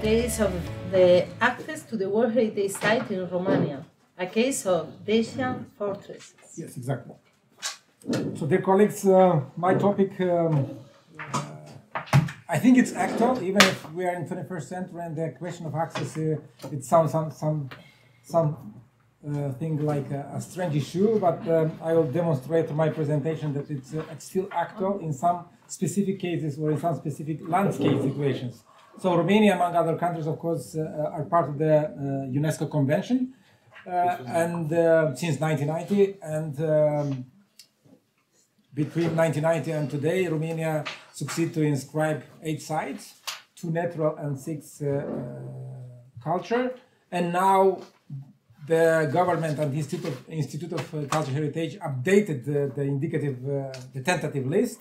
case of the access to the World Heritage Site in Romania, a case of Dacian fortresses. Yes, exactly. So, dear colleagues, uh, my topic, um, uh, I think it's actual, even if we are in 21st century and the question of access, uh, it sounds some some some uh, thing like a, a, strange issue, but um, I will demonstrate in my presentation that it's, uh, it's still actual in some specific cases or in some specific landscape situations. So Romania, among other countries, of course, uh, are part of the UNESCO Convention, and since 1990, and um, between 1990 and today, Romania succeeded to inscribe eight sites, two natural and six uh, uh, culture. And now the government and the Institute of, Institute of uh, Cultural Heritage updated the, the indicative, uh, the tentative list.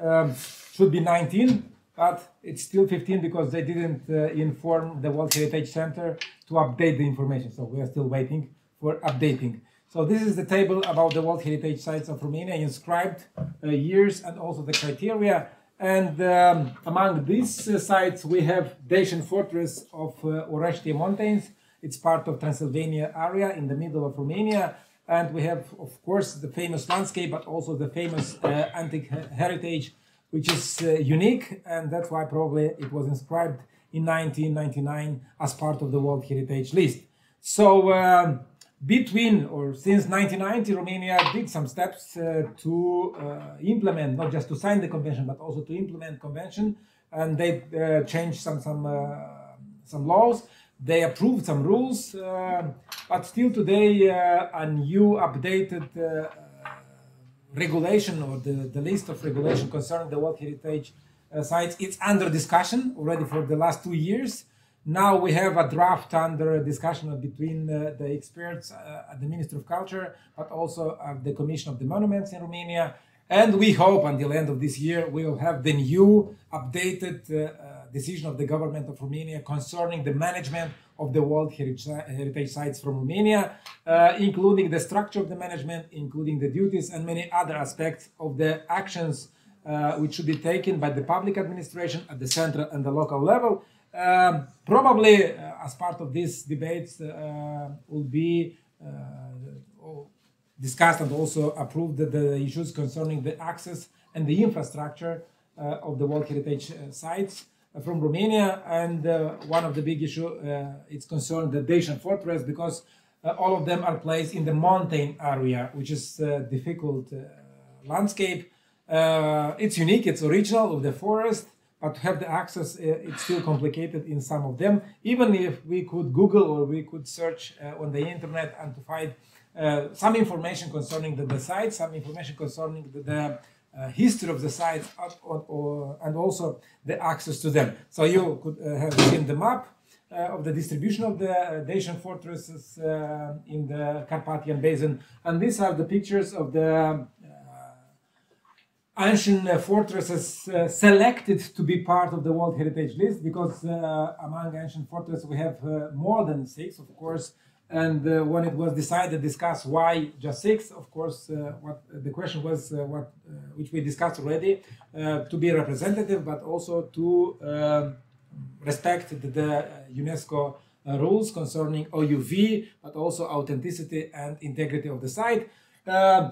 Um, should be 19, but it's still 15 because they didn't uh, inform the World Heritage Center to update the information. So we are still waiting for updating. So this is the table about the World Heritage Sites of Romania, inscribed uh, years and also the criteria. And um, among these uh, sites, we have Dacian Fortress of uh, Mountains. It's part of Transylvania area in the middle of Romania. And we have, of course, the famous landscape, but also the famous uh, antique heritage, which is uh, unique. And that's why probably it was inscribed in 1999 as part of the World Heritage List. So um, between or since 1990, Romania did some steps uh, to uh, implement, not just to sign the convention, but also to implement convention, and they uh, changed some some uh, some laws. They approved some rules, uh, but still today uh, a new updated regulation or the, the list of regulation concerning the World Heritage sites it's under discussion already for the last two years. Now we have a draft under discussion between uh, the experts uh, at the Ministry of Culture, but also at the Commission of the Monuments in Romania. And we hope until the end of this year we will have the new updated uh, uh decision of the government of Romania concerning the management of the World Heritage Sites from Romania, uh, including the structure of the management, including the duties and many other aspects of the actions uh, which should be taken by the public administration at the central and the local level. Um, probably, uh, as part of these debates, uh, will be uh, discussed and also approved the, the, issues concerning the access and the infrastructure of the World Heritage sites from Romania. And one of the big issues is concerned the Dacian fortress because all of them are placed in the mountain area, which is a difficult landscape. Uh, it's unique, it's original of the forest, but to have the access, uh, it's still complicated in some of them. Even if we could Google or we could search uh, on the internet and to find uh, some information concerning the, the site, some information concerning the, the uh, history of the sites and also the access to them. So you could uh, have seen the map uh, of the distribution of the uh, Dacian fortresses in the Carpathian Basin, and these are the pictures of the ancient uh, fortresses uh, selected to be part of the World Heritage List because uh, among ancient fortresses we have uh, more than six, of course. And uh, when it was decided, discuss why just six, of course, uh, what the question was, what which we discussed already, to be representative, but also to um, respect the, the UNESCO rules concerning OUV, but also authenticity and integrity of the site.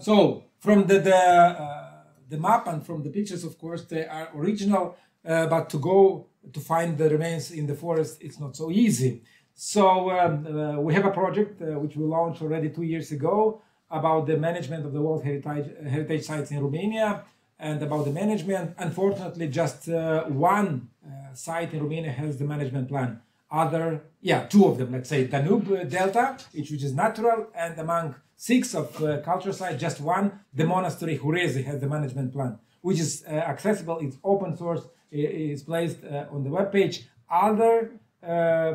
so from the, the the map and from the pictures, of course, they are original, uh, but to go to find the remains in the forest, it's not so easy. So um, uh, we have a project uh, which we launched already two years ago about the management of the World Heritage, Heritage Sites in Romania and about the management. Unfortunately, just uh, one site in Romania has the management plan. Other, yeah, two of them, let's say Danube Delta, which, which is natural, and among six of uh, culture sites, just one, the monastery Hurezi has the management plan, which is uh, accessible, it's open source, it's placed uh, on the web page. Other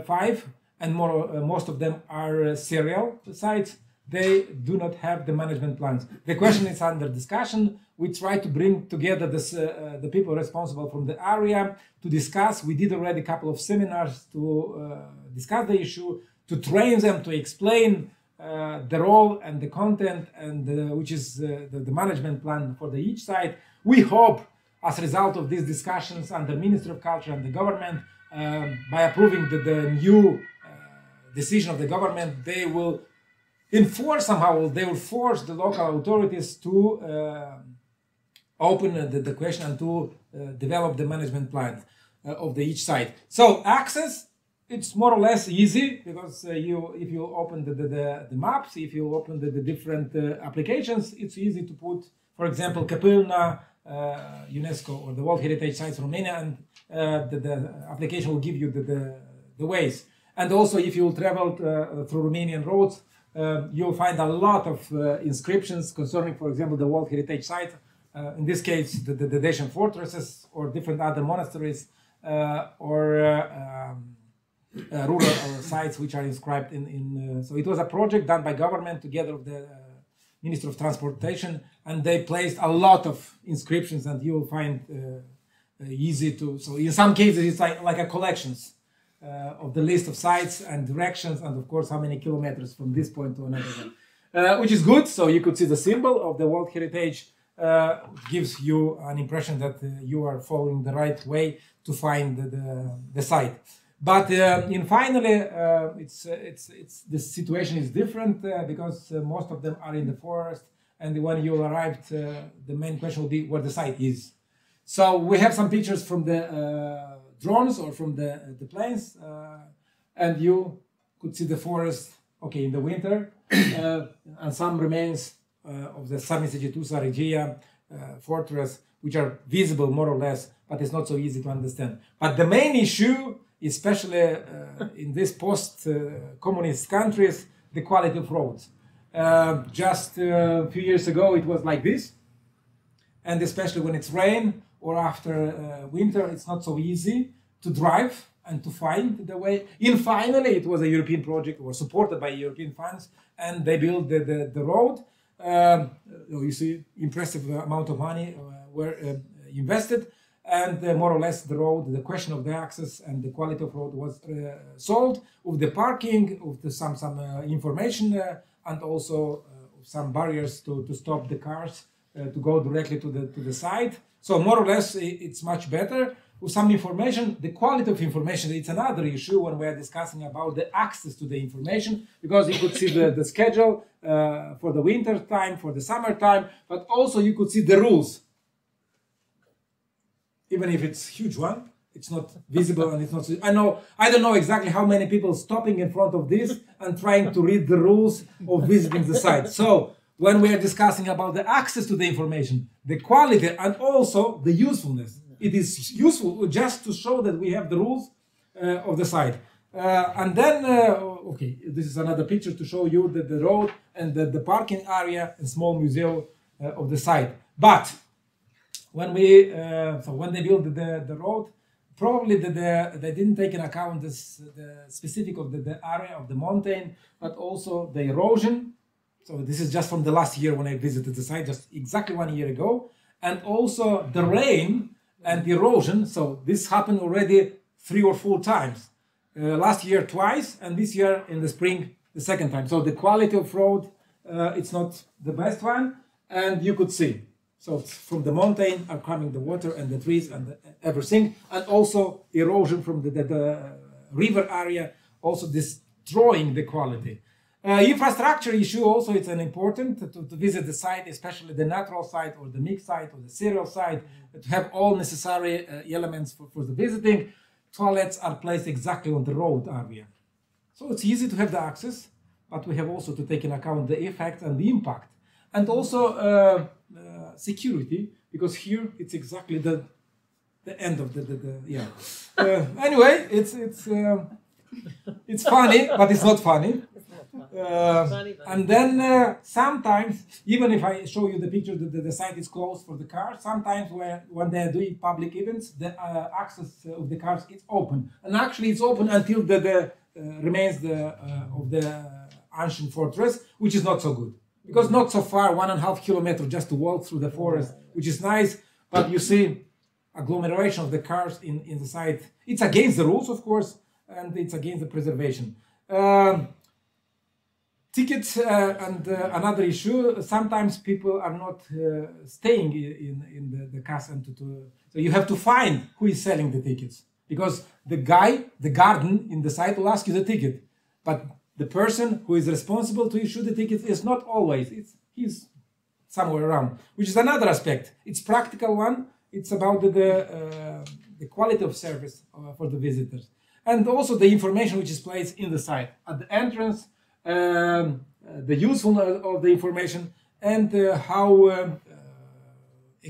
five, and more, uh, most of them are uh, serial sites, they do not have the management plans. The question is under discussion. We try to bring together this, the people responsible from the area to discuss. We did already a couple of seminars to discuss the issue, to train them, to explain uh, the role and the content and uh, which is uh, the, the, management plan for the each site. We hope as a result of these discussions under the Ministry of Culture and the government um, by approving the, the new uh, decision of the government, they will enforce somehow, they will force the local authorities to uh, open the, the question and to uh, develop the management plan uh, of the each site. So access, it's more or less easy because uh, you, if you open the, the, the, maps, if you open the, the different applications, it's easy to put, for example, Căpâlna, uh, UNESCO or the World Heritage Sites Romania, and uh, the, the, application will give you the, the, the ways. And also, if you travel uh, through Romanian roads, you'll find a lot of inscriptions concerning, for example, the World Heritage Site. in this case, the, the, Dacian fortresses or different other monasteries or um, uh, rural uh, sites which are inscribed in. in uh, so it was a project done by government together with the Minister of Transportation, and they placed a lot of inscriptions, and you will find uh, easy to. So in some cases, it's like like a collections uh, of the list of sites and directions, and of course how many kilometers from this point to another one, uh, which is good. So you could see the symbol of the World Heritage. gives you an impression that you are following the right way to find the, the, the site. But uh, in finally, uh, it's uh, it's it's the situation is different uh, because uh, most of them are in the forest, and when you arrived, uh, the main question will be where the site is. So we have some pictures from the drones or from the the planes, and you could see the forest. Okay, in the winter, and some remains of the Sarmisegetusa Regia fortress, which are visible more or less, but it's not so easy to understand. But the main issue especially uh, in these post-communist countries, the quality of roads. Uh, just uh, a few years ago, it was like this, and especially when it's rain or after winter, it's not so easy to drive and to find the way. In finally, it was a European project, was supported by European funds, and they built the, the, the road. Um, you see, impressive amount of money uh, were uh, invested, and uh, more or less the road, the question of the access and the quality of road was uh, solved with the parking, with the, some some uh, information, uh, and also uh, some barriers to, to stop the cars uh, to go directly to the to the site. So more or less, it's much better with some information. The quality of information it's another issue when we are discussing about the access to the information because you could see the, the schedule uh, for the winter time, for the summer time, but also you could see the rules even if it's huge one it's not visible and it's not i know i don't know exactly how many people stopping in front of this and trying to read the rules of visiting the site so when we are discussing about the access to the information the quality and also the usefulness. It is useful just to show that we have the rules uh, of the site. Uh, and then uh, okay this is another picture to show you that the road and the, the parking area and small museum uh, of the site. But when we uh, so when they built the, the road probably the, the, they didn't take in account this the specific of the, the area of the mountain but also the erosion so this is just from the last year when i visited the site just exactly one year ago. And also the rain and the erosion. So this happened already three or four times. Uh, last year twice and this year in the spring the second time. So the quality of road uh, it's not the best one and you could see. So from the mountain are coming the water and the trees and the, everything, and also erosion from the, the, the, river area, also destroying the quality. Uh, infrastructure issue also it's an important to, to, visit the site, especially the natural site or the mixed site or the serial site, to have all necessary uh, elements for, for the visiting. Toilets are placed exactly on the road area. So it's easy to have the access, but we have also to take in account the effect and the impact. And also uh, security because here it's exactly the the end of the, the, the yeah. Uh, anyway, it's it's uh, it's funny, but it's not funny. Uh, and then uh, sometimes, even if I show you the picture that the, the, site is closed for the car, sometimes when, when they are doing public events, the uh, access of the cars is open. And actually, it's open until the, the uh, remains the of the ancient fortress, which is not so good because not so far, one and a half kilometer just to walk through the forest, which is nice. But you see agglomeration of the cars in, in the site. It's against the rules, of course, and it's against the preservation. Um, tickets uh, and uh, another issue. Sometimes people are not uh, staying in, in the, the casa. To, to, so you have to find who is selling the tickets because the guy, the garden in the site will ask you the ticket, but the person who is responsible to issue the ticket is not always. It's he's somewhere around, which is another aspect. It's practical one. It's about the the, uh, the quality of service uh, for the visitors, and also the information which is placed in the site at the entrance, um, uh, the usefulness of the information, and uh, how um, uh,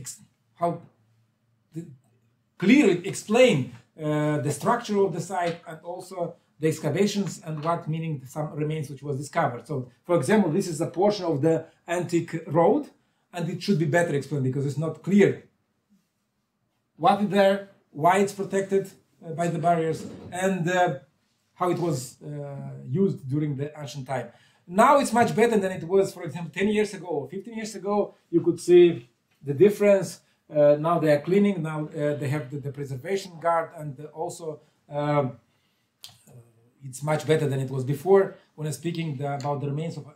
how the, clearly explain the structure of the site and also the excavations and what meaning some remains which was discovered. So, for example, this is a portion of the antique road, and it should be better explained because it's not clear what is there, why it's protected by the barriers, and uh, how it was uh, used during the ancient time. Now it's much better than it was, for example, 10 years ago or 15 years ago. You could see the difference. Uh, now they are cleaning. Now uh, they have the, the, preservation guard, and also um, it's much better than it was before. When I'm speaking the, about the remains of uh,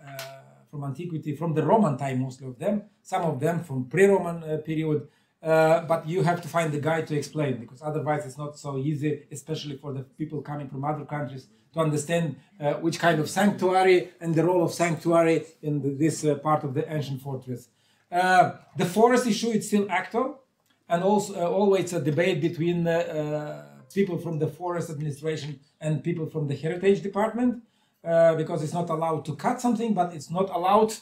from antiquity, from the Roman time, mostly of them, some of them from pre-Roman uh, period. Uh, but you have to find the guide to explain because otherwise it's not so easy, especially for the people coming from other countries, to understand uh, which kind of sanctuary and the role of sanctuary in the, this uh, part of the ancient fortress. Uh, the forest issue is still active, and also always a debate between people from the forest administration and people from the heritage department uh, because it's not allowed to cut something, but it's not allowed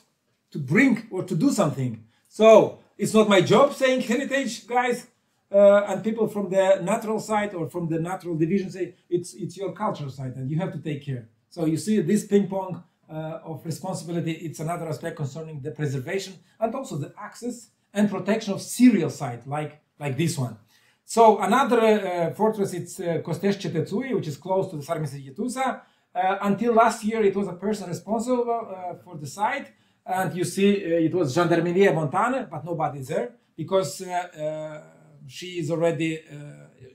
to bring or to do something. So it's not my job saying heritage guys uh, and people from the natural side or from the natural division say it's it's your cultural side and you have to take care. So you see this ping pong uh, of responsibility. It's another aspect concerning the preservation and also the access and protection of serial site like like this one. So another uh, fortress, it's uh, Cetățui, which is close to the Sarmisegetusa. Uh, until last year, it was a person responsible uh, for the site. And you see, uh, it was Jandarmeria Montană, but nobody's there because uh, uh, she is already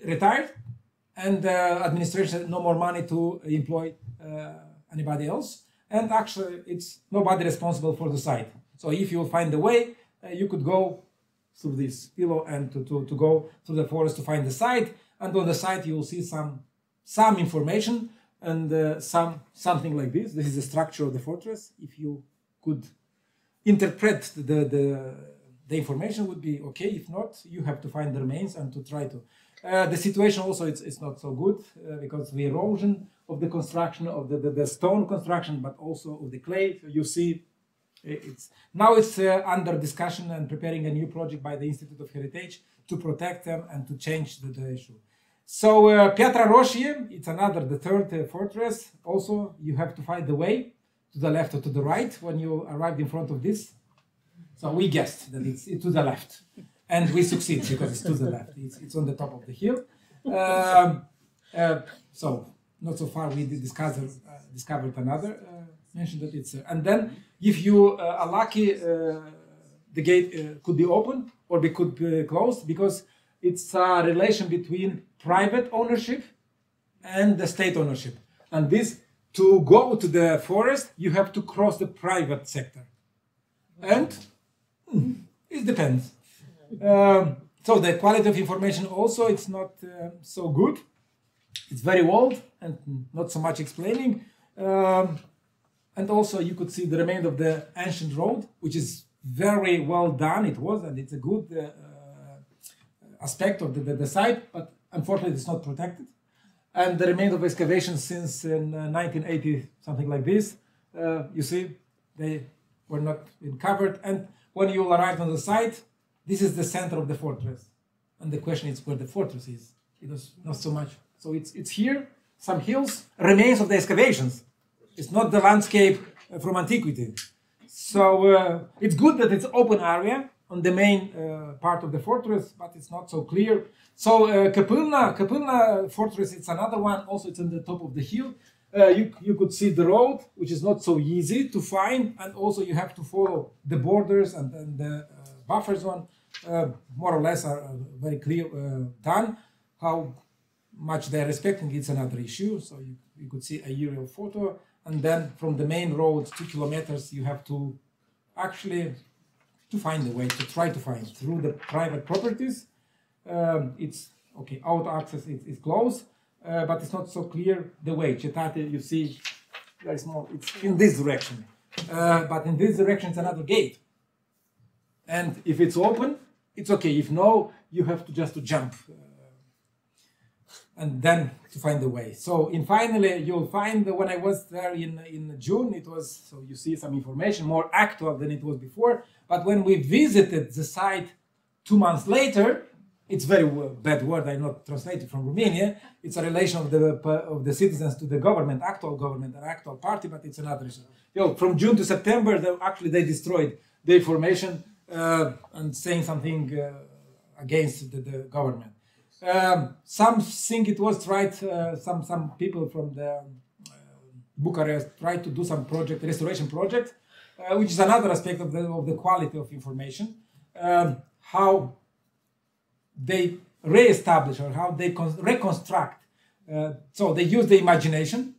retired and administration no more money to employ anybody else. And actually, it's nobody responsible for the site. So if you find a way, you could go through this pillow and to, to, to go through the forest to find the site. And on the site, you will see some some information and uh, some something like this. This is the structure of the fortress. If you could interpret the, the, the information would be okay. If not, you have to find the remains and to try to. Uh, the situation also it's, it's not so good uh, because the erosion of the construction of the, the, the, stone construction, but also of the clay. You see it's now it's uh, under discussion and preparing a new project by the Institute of Heritage to protect them and to change the, the issue. So uh, Piatra it's another, the third uh, fortress. Also, you have to find the way to the left or to the right when you arrived in front of this. So we guessed that it's, to the left, and we succeed because it's to the left. It's, it's on the top of the hill. Um, uh, so not so far we discovered, uh, discovered another uh, mentioned that it's and then if you uh, are lucky, uh, the gate uh, could be open or it could be closed because it's a relation between private ownership and the state ownership. And this, to go to the forest, you have to cross the private sector. And hmm, it depends. Um, so the quality of information also, it's not uh, so good. It's very old and not so much explaining. Um, and also you could see the remains of the ancient road, which is very well done. It was, and it's a good uh, uh, aspect of the, the, the, site, but unfortunately it's not protected. And the remains of excavations since in, uh, 1980, something like this, uh, you see, they were not covered. And when you arrive on the site, this is the center of the fortress. And the question is where the fortress is. It was not so much. So it's, it's here, some hills, remains of the excavations it's not the landscape from antiquity. So uh, it's good that it's open area on the main uh, part of the fortress, but it's not so clear. So uh, Căpâlna, Căpâlna fortress, it's another one. Also, it's on the top of the hill. Uh, you, you could see the road, which is not so easy to find, and also you have to follow the borders and, and the uh, buffer zone. Uh, more or less are uh, very clear done. How much they're respecting it's another issue. So you, you could see a aerial photo and then from the main road two kilometers you have to actually to find a way to try to find through the private properties um, it's okay, out access is, is closed, uh, but it's not so clear the way. Cetate, you see, very small, it's in this direction. Uh, but in this direction, it's another gate. And if it's open, it's okay. If no, you have to just to jump uh, and then to find the way. So in finally, you'll find that when I was there in, in June, it was, so you see some information more actual than it was before. But when we visited the site two months later, it's very bad word, I not translated from Romania. It's a relation of the of the citizens to the government, actual government, or actual party, but it's another issue. From June to September, they, actually they destroyed the information uh, and saying something uh, against the, the government. Um, some think it was tried. Uh, some some people from the uh, Bucharest tried to do some project restoration project, uh, which is another aspect of the of the quality of information. Um, how they re-establish or how they reconstruct. Uh, so they use the imagination,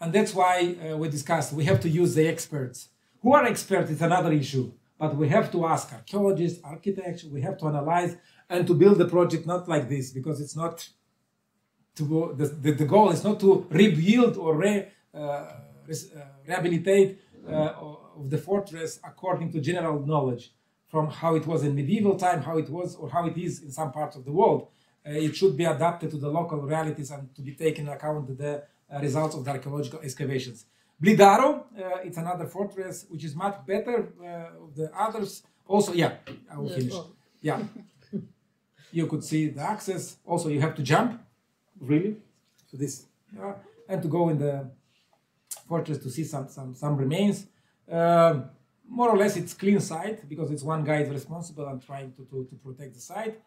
and that's why uh, we discussed we have to use the experts. Who are experts is another issue, but we have to ask archaeologists, architects. We have to analyze and to build the project not like this because it's not to the, the, the goal is not to rebuild or re, uh, uh, rehabilitate uh, of the fortress according to general knowledge from how it was in medieval time, how it was or how it is in some parts of the world. Uh, it should be adapted to the local realities and to be taken into account the uh, results of the archaeological excavations. Blidaru, uh, it's another fortress which is much better of the others. Also, yeah, I will finish. Yeah you could see the access. Also, you have to jump, really, to this, uh, and to go in the fortress to see some some some remains. Uh, more or less, it's clean site because it's one guy is responsible and trying to, to, to protect the site.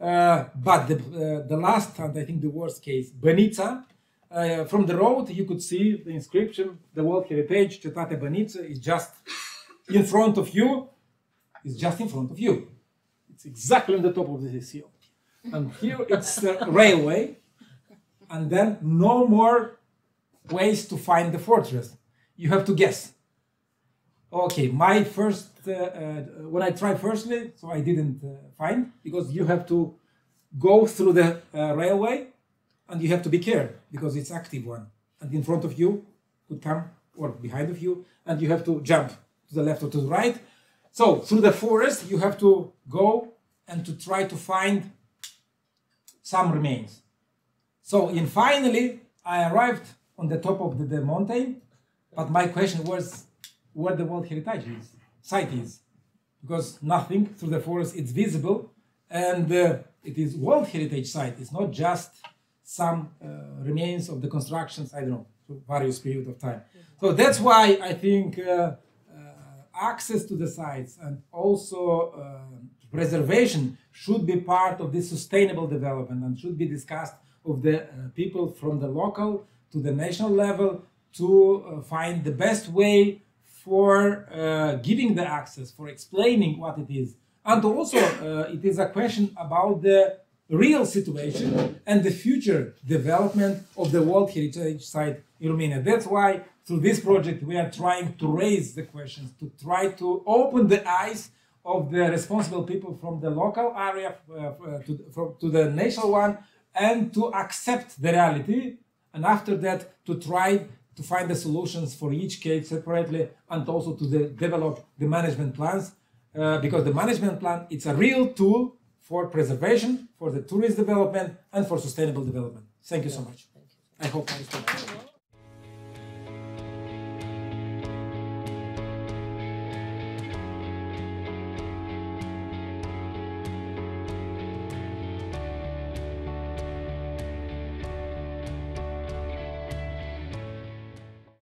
Uh, but the, uh, the last and I think the worst case, Bănița, uh, from the road you could see the inscription, the World Heritage, Cetate Băniță is just in front of you, It's just in front of you. It's exactly on the top of the hill. And here it's the railway, and then no more ways to find the fortress. You have to guess. Okay, my first, uh, uh, when I tried firstly, so I didn't uh, find, because you have to go through the uh, railway and you have to be careful because it's active one. And in front of you could come, or behind of you, and you have to jump to the left or to the right so through the forest, you have to go and to try to find some remains. So in finally, I arrived on the top of the, the mountain, but my question was where the World Heritage is, site is, because nothing through the forest is visible, and uh, it is World Heritage site. It's not just some uh, remains of the constructions. I don't know, various period of time. So that's why I think. Uh, access to the sites and also uh, preservation should be part of this sustainable development and should be discussed of the uh, people from the local to the national level to uh, find the best way for uh, giving the access, for explaining what it is. And also, uh, it is a question about the real situation and the future development of the World Heritage Site in Romania. That's why through this project we are trying to raise the questions, to try to open the eyes of the responsible people from the local area uh, to, from, to the national one and to accept the reality and after that to try to find the solutions for each case separately and also to the, develop the management plans uh, because the management plan it's a real tool for preservation, for the tourist development, and for sustainable development. Thank you so much. I hope I understood.